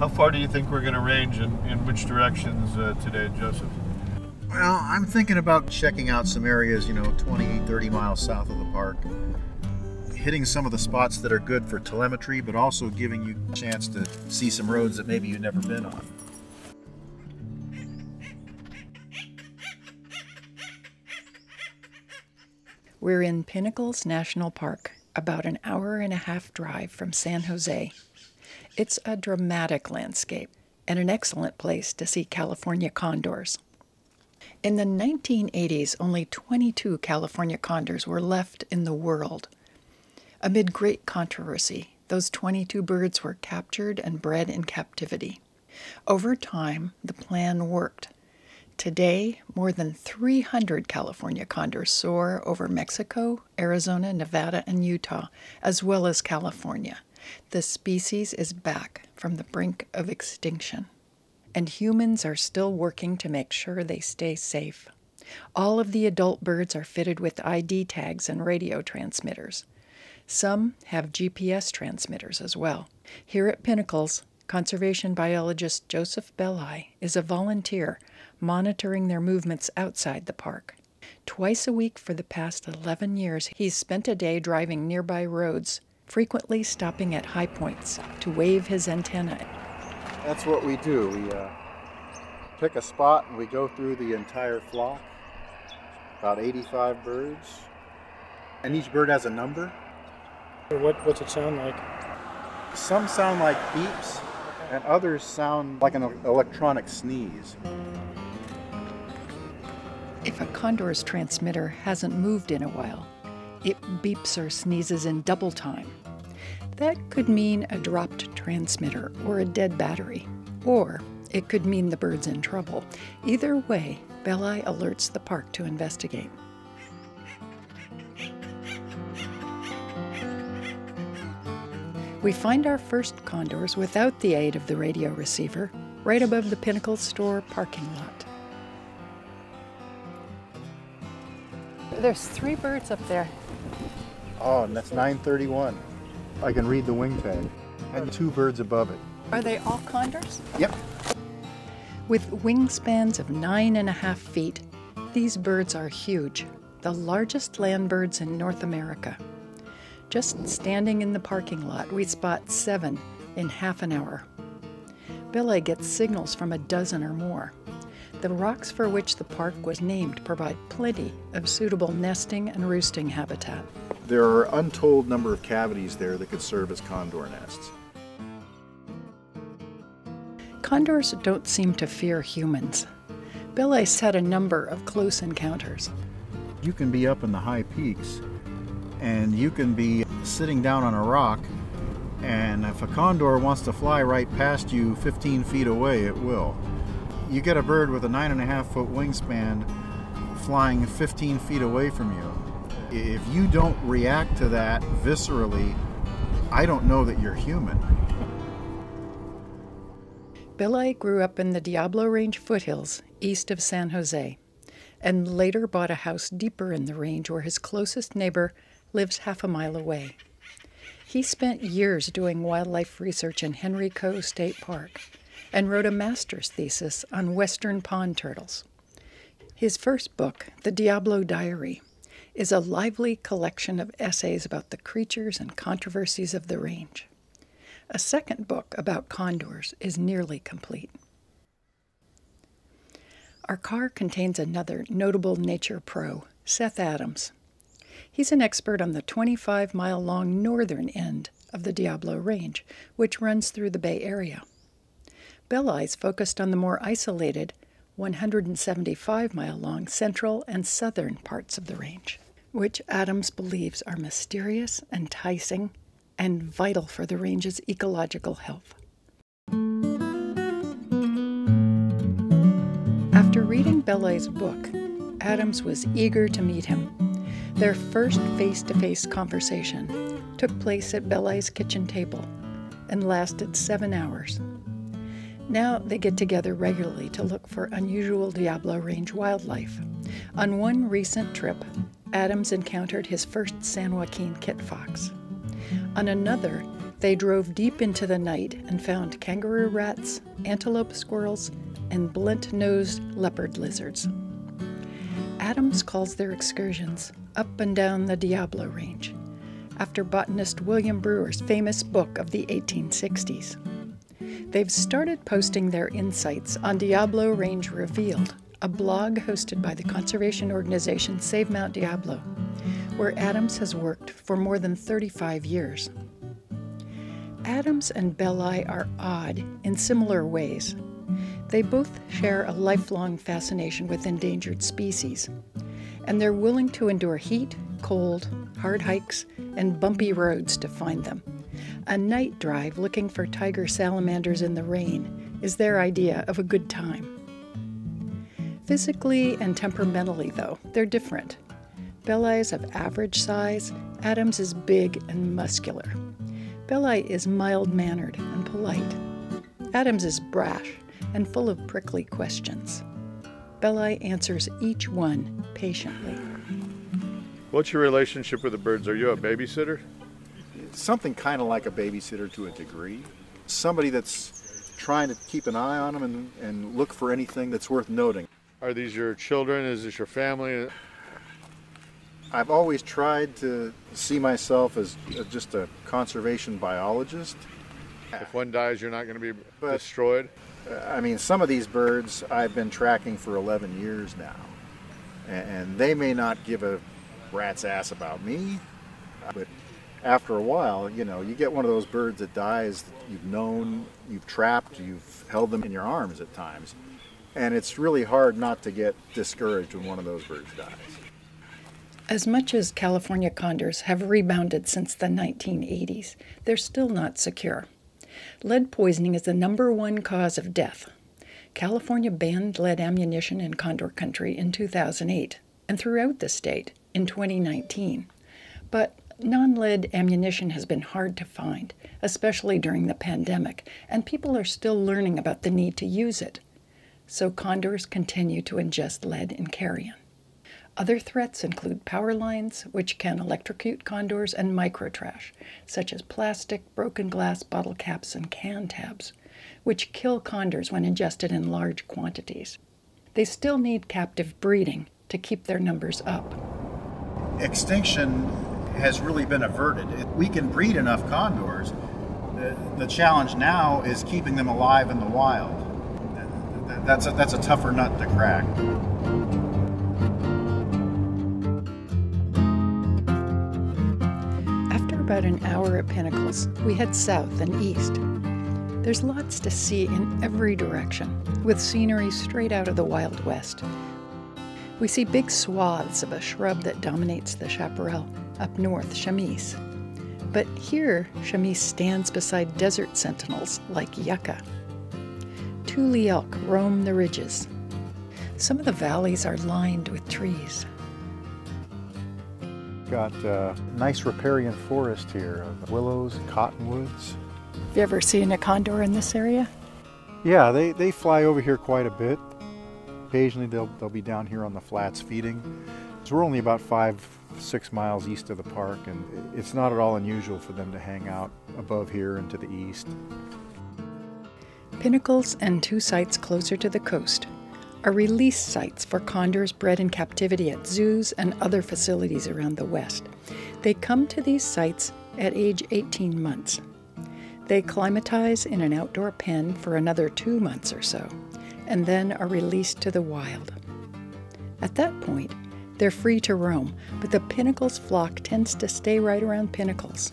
How far do you think we're going to range and in which directions uh, today, Joseph? Well, I'm thinking about checking out some areas, you know, 20, 30 miles south of the park. Hitting some of the spots that are good for telemetry, but also giving you a chance to see some roads that maybe you've never been on. We're in Pinnacles National Park, about an hour and a half drive from San Jose. It's a dramatic landscape and an excellent place to see California condors. In the 1980s, only 22 California condors were left in the world. Amid great controversy, those 22 birds were captured and bred in captivity. Over time, the plan worked. Today, more than 300 California condors soar over Mexico, Arizona, Nevada, and Utah, as well as California. The species is back from the brink of extinction. And humans are still working to make sure they stay safe. All of the adult birds are fitted with ID tags and radio transmitters. Some have GPS transmitters as well. Here at Pinnacles, conservation biologist Joseph Belli is a volunteer monitoring their movements outside the park. Twice a week for the past 11 years, he's spent a day driving nearby roads, frequently stopping at high points to wave his antenna. That's what we do. We uh, pick a spot and we go through the entire flock, about 85 birds. And each bird has a number. What, what's it sound like? Some sound like beeps, and others sound like an electronic sneeze. If a condor's transmitter hasn't moved in a while, it beeps or sneezes in double time. That could mean a dropped transmitter or a dead battery, or it could mean the bird's in trouble. Either way, Belli alerts the park to investigate. We find our first condors without the aid of the radio receiver right above the Pinnacle store parking lot. There's three birds up there. Oh, and that's 931. I can read the wing tag. And two birds above it. Are they all condors? Yep. With wingspans of nine and a half feet, these birds are huge, the largest land birds in North America. Just standing in the parking lot, we spot seven in half an hour. Belli gets signals from a dozen or more. The rocks for which the park was named provide plenty of suitable nesting and roosting habitat. There are untold number of cavities there that could serve as condor nests. Condors don't seem to fear humans. Belli's had a number of close encounters. You can be up in the high peaks and you can be sitting down on a rock and if a condor wants to fly right past you 15 feet away it will you get a bird with a nine and a half foot wingspan flying 15 feet away from you if you don't react to that viscerally i don't know that you're human Belli grew up in the Diablo Range foothills east of San Jose and later bought a house deeper in the range where his closest neighbor lives half a mile away. He spent years doing wildlife research in Henry Henrico State Park and wrote a master's thesis on western pond turtles. His first book, The Diablo Diary, is a lively collection of essays about the creatures and controversies of the range. A second book about condors is nearly complete. Our car contains another notable nature pro, Seth Adams. He's an expert on the 25 mile long northern end of the Diablo Range, which runs through the Bay Area. Belli's focused on the more isolated 175 mile long central and southern parts of the range, which Adams believes are mysterious, enticing, and vital for the range's ecological health. After reading Belli's book, Adams was eager to meet him their first face to face conversation took place at Belli's kitchen table and lasted seven hours. Now they get together regularly to look for unusual Diablo Range wildlife. On one recent trip, Adams encountered his first San Joaquin kit fox. On another, They drove deep into the night and found kangaroo rats, antelope squirrels, and blunt nosed leopard lizards. Adams calls their excursions up and down the Diablo Range, after botanist William Brewer's famous book of the 1860s. They've started posting their insights on Diablo Range Revealed, a blog hosted by the conservation organization Save Mount Diablo, where Adams has worked for more than 35 years. Adams and Belli are odd in similar ways. They both share a lifelong fascination with endangered species, and they're willing to endure heat, cold, hard hikes, and bumpy roads to find them. A night drive looking for tiger salamanders in the rain is their idea of a good time. Physically and temperamentally, though, they're different. Belli is of average size, Adams is big and muscular. Belli is mild mannered and polite. Adams is brash and full of prickly questions. Belli answers each one patiently. What's your relationship with the birds? Are you a babysitter? Something kind of like a babysitter to a degree. Somebody that's trying to keep an eye on them and, and look for anything that's worth noting. Are these your children? Is this your family? I've always tried to see myself as uh, just a conservation biologist. If one dies, you're not going to be But- destroyed. Uh, I mean, some of these birds I've been tracking for 11 years now, and they may not give a rat's ass about me, but after a while, you know, you get one of those birds that dies that you've known, you've trapped, you've held them in your arms at times, and it's really hard not to get discouraged when one of those birds dies. As much as California condors have rebounded since the 1980s, they're still not secure. Lead poisoning is the number one cause of death. California banned lead ammunition in condor country in 2008 and throughout the state in 2019. But non lead ammunition has been hard to find, especially during the pandemic, and people are still learning about the need to use it. So condors continue to ingest lead in carrion. Other threats include power lines, which can electrocute condors, and microtrash, such as plastic, broken glass bottle caps, and can tabs, which kill condors when ingested in large quantities. They still need captive breeding to keep their numbers up. extinction has really been averted. It- We can breed enough condors. The, the challenge now is keeping them alive in the wild. Th- th- That's a, that's a tougher nut to crack. After about an hour at Pinnacles, we head south and east. There's lots to see in every direction, with scenery straight out of the Wild West. We see big swaths of a shrub that dominates the chaparral, up north, chamise. But here, chamise stands beside desert sentinels like yucca. Tule elk roam the ridges. Some of the valleys are lined with trees. Got a nice riparian forest here of willows, cottonwoods. Have you ever seen a condor in this area? Yeah, they, they fly over here quite a bit. Occasionally they'll, they'll be down here on the flats feeding. So we're only about five, six miles east of the park, and it's not at all unusual for them to hang out above here and to the east. Pinnacles and two sites closer to the coast are release sites for condors bred in captivity at zoos and other facilities around the West. They come to these sites at age 18 months. They climatize in an outdoor pen for another two months or so, and then are released to the wild. At that point, they're free to roam, but the Pinnacles flock tends to stay right around Pinnacles.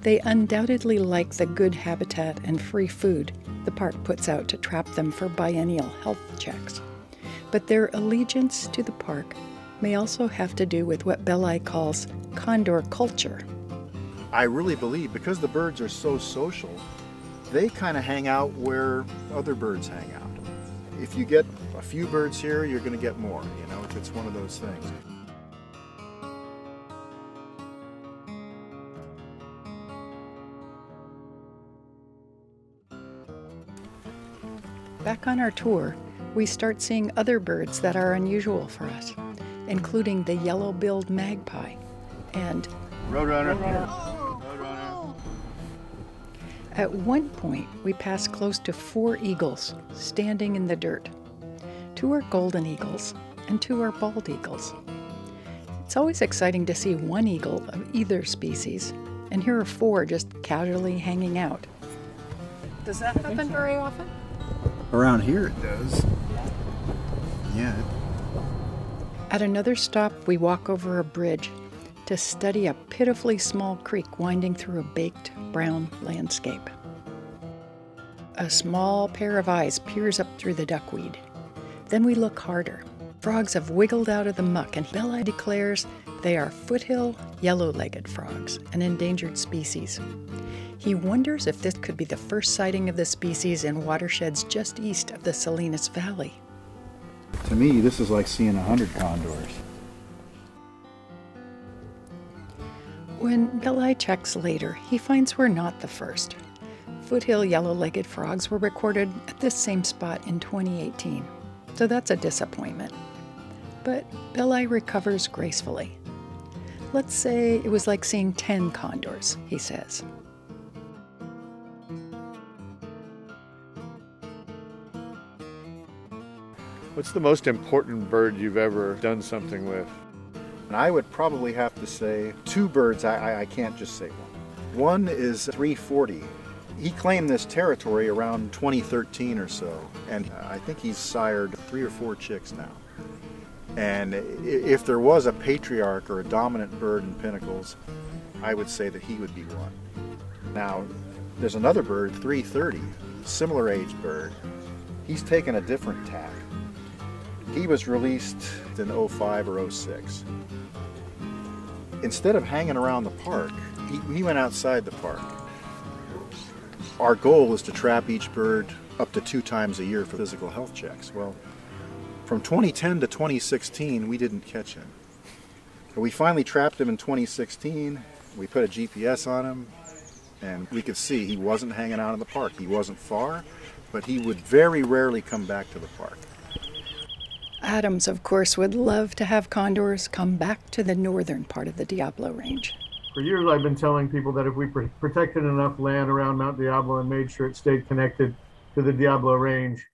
They undoubtedly like the good habitat and free food the park puts out to trap them for biennial health checks. But their allegiance to the park may also have to do with what Belli calls condor culture. I really believe because the birds are so social, they kind of hang out where other birds hang out. If you get a few birds here, you're going to get more. You know, it's one of those things. Back on our tour, we start seeing other birds that are unusual for us, including the yellow billed magpie and Roadrunner. Roadrunner. At one point, we pass close to four eagles standing in the dirt. Two are golden eagles, and two are bald eagles. It's always exciting to see one eagle of either species, and here are four just casually hanging out. Does that happen very often? Around here it does. Yeah. At another stop, we walk over a bridge to study a pitifully small creek winding through a baked brown landscape. A small pair of eyes peers up through the duckweed. Then we look harder. Frogs have wiggled out of the muck, and Belli declares they are foothill yellow legged frogs, an endangered species. He wonders if this could be the first sighting of the species in watersheds just east of the Salinas Valley. To me, this is like seeing a hundred condors. When Belli checks later, he finds we're not the first. Foothill yellow legged frogs were recorded at this same spot in 2018, so that's a disappointment. But Belli recovers gracefully. Let's say it was like seeing 10 condors, he says. What's the most important bird you've ever done something with? And I would probably have to say two birds, I, I, I can't just say one. One is 340. He claimed this territory around 2013 or so, and I think he's sired three or four chicks now. And if there was a patriarch or a dominant bird in Pinnacles, I would say that he would be one. Now, there's another bird, 330, similar age bird. He's taken a different tack. He was released in 05 or 06. Instead of hanging around the park, he, he went outside the park. Our goal is to trap each bird up to two times a year for physical health checks. Well, from 2010 to 2016, we didn't catch him. But we finally trapped him in 2016. We put a GPS on him, and we could see he wasn't hanging out in the park. He wasn't far, but he would very rarely come back to the park. Adams, of course, would love to have condors come back to the northern part of the Diablo Range. For years, I've been telling people that if we pr- protected enough land around Mount Diablo and made sure it stayed connected to the Diablo Range,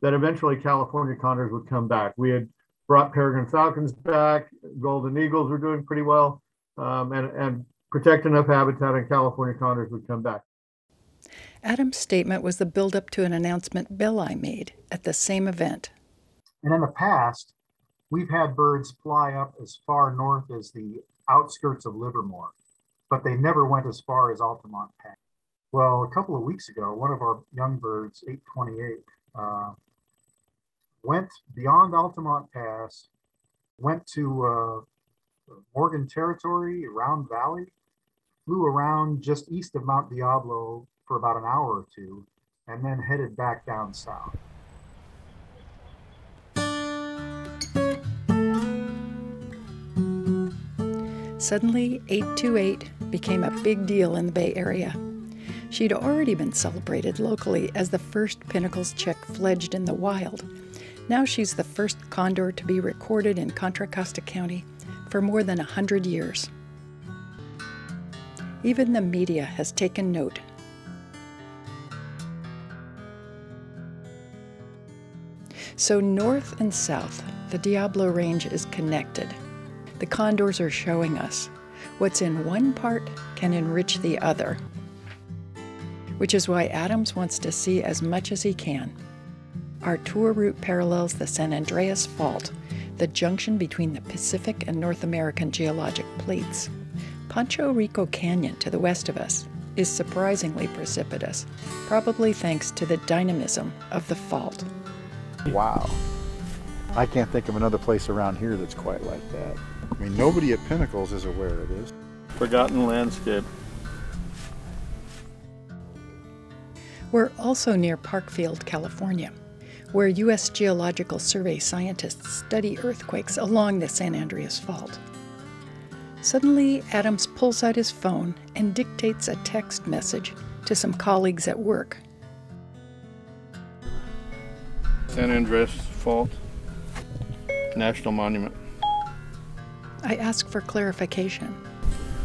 that eventually California condors would come back. We had brought peregrine falcons back, golden eagles were doing pretty well, um, and, and protect enough habitat and California condors would come back. Adams' statement was the buildup to an announcement Belli made at the same event. And in the past, we've had birds fly up as far north as the outskirts of Livermore, but they never went as far as Altamont Pass. Well, a couple of weeks ago, one of our young birds, 828, uh, went beyond Altamont Pass, went to uh, Morgan Territory, Round Valley, flew around just east of Mount Diablo for about an hour or two, and then headed back down south. Suddenly, 828 became a big deal in the Bay Area. She'd already been celebrated locally as the first Pinnacles chick fledged in the wild. Now she's the first condor to be recorded in Contra Costa County for more than a hundred years. Even the media has taken note. So, north and south, the Diablo Range is connected. The condors are showing us what's in one part can enrich the other, which is why Adams wants to see as much as he can. Our tour route parallels the San Andreas Fault, the junction between the Pacific and North American geologic plates. Pancho Rico Canyon to the west of us is surprisingly precipitous, probably thanks to the dynamism of the fault. Wow. I can't think of another place around here that's quite like that. I mean, nobody at Pinnacles is aware of this. Forgotten landscape. We're also near Parkfield, California, where U.S. Geological Survey scientists study earthquakes along the San Andreas Fault. Suddenly, Adams pulls out his phone and dictates a text message to some colleagues at work. San Andreas Fault. National Monument. I ask for clarification.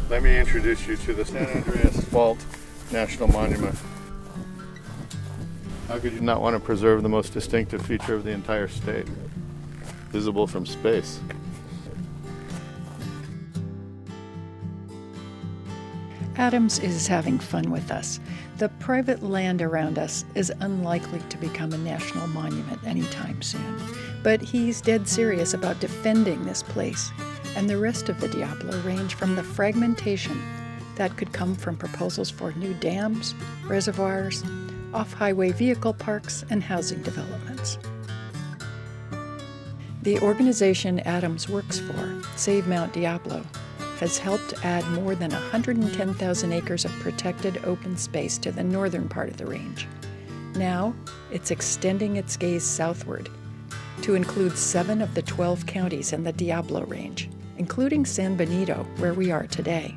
Let me introduce you to the San Andreas Fault National Monument. How could you not want to preserve the most distinctive feature of the entire state? Visible from space. Adams is having fun with us. The private land around us is unlikely to become a national monument anytime soon. But he's dead serious about defending this place and the rest of the Diablo Range from the fragmentation that could come from proposals for new dams, reservoirs, off highway vehicle parks, and housing developments. The organization Adams works for, Save Mount Diablo, has helped add more than 110,000 acres of protected open space to the northern part of the range. Now, it's extending its gaze southward to include seven of the 12 counties in the Diablo Range, including San Benito, where we are today.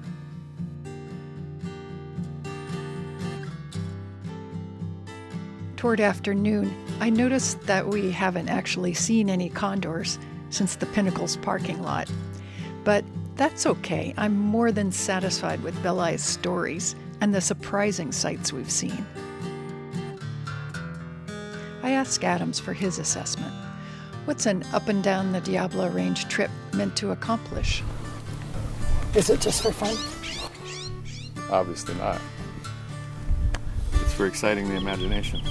Toward afternoon, I noticed that we haven't actually seen any condors since the Pinnacles parking lot. But that's okay. I'm more than satisfied with Belli's stories and the surprising sights we've seen. I asked Adams for his assessment. What's an up and down the Diablo Range trip meant to accomplish? Is it just for fun? Obviously not. It's for exciting the imagination.